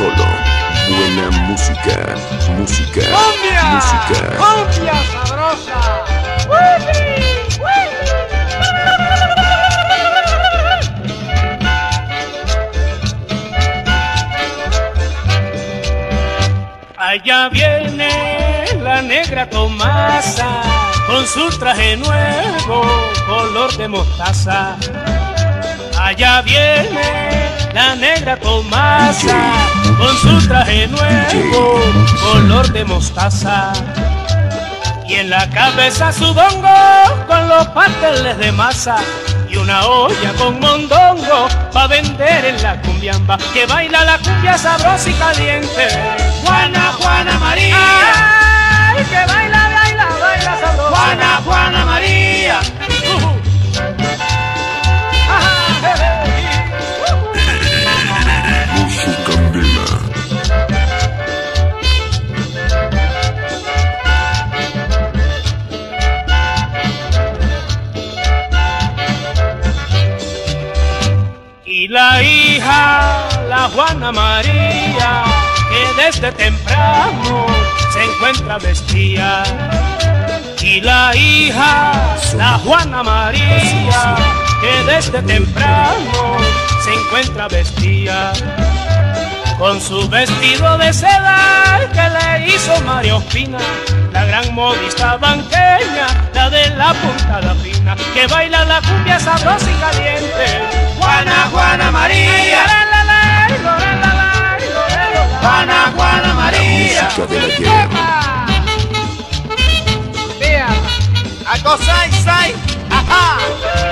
solo. Buena música, música, ¡Cumbia! música. ¡Cumbia sabrosa! Allá viene la negra Tomasa con su traje nuevo, color de mostaza. Allá viene la negra Tomasa con su traje nuevo, color de mostaza. Y en la cabeza su bongo con los pasteles de masa y una olla con mondongo pa' vender en la cumbiamba que baila la cumbia sabrosa y caliente. Juana, Juana María. Y la hija, la Juana María, que desde temprano se encuentra vestida. Y la hija, la Juana María, que desde temprano se encuentra vestida. Con su vestido de seda que le hizo María Ospina, la gran modista banqueña, la de la puntada fina, que baila la cumbia sabrosa y caliente. Música de la ajá.